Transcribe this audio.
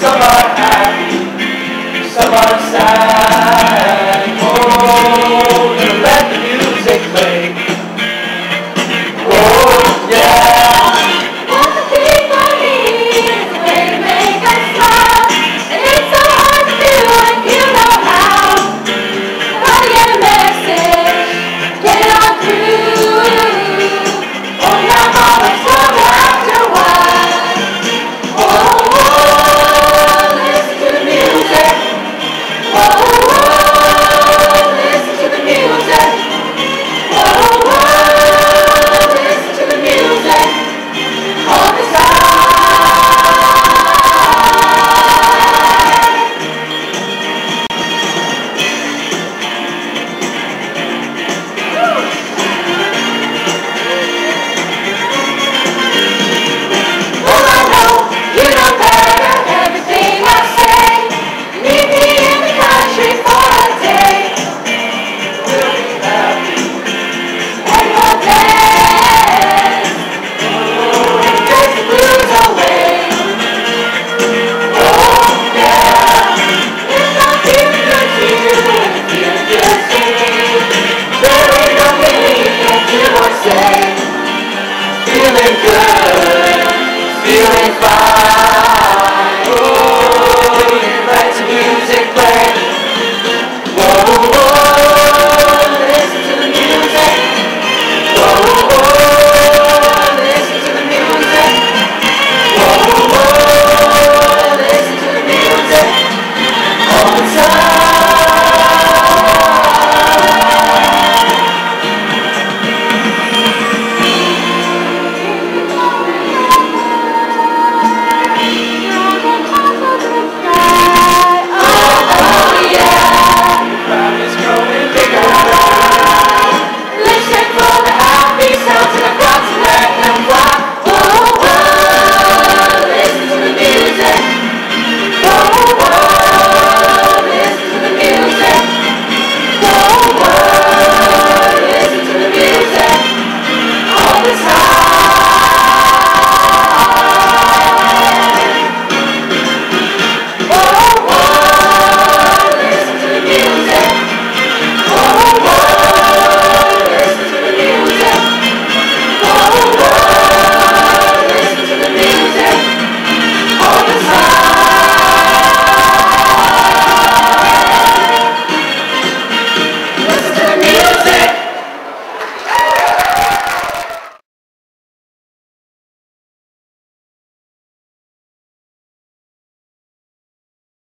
Come on. Just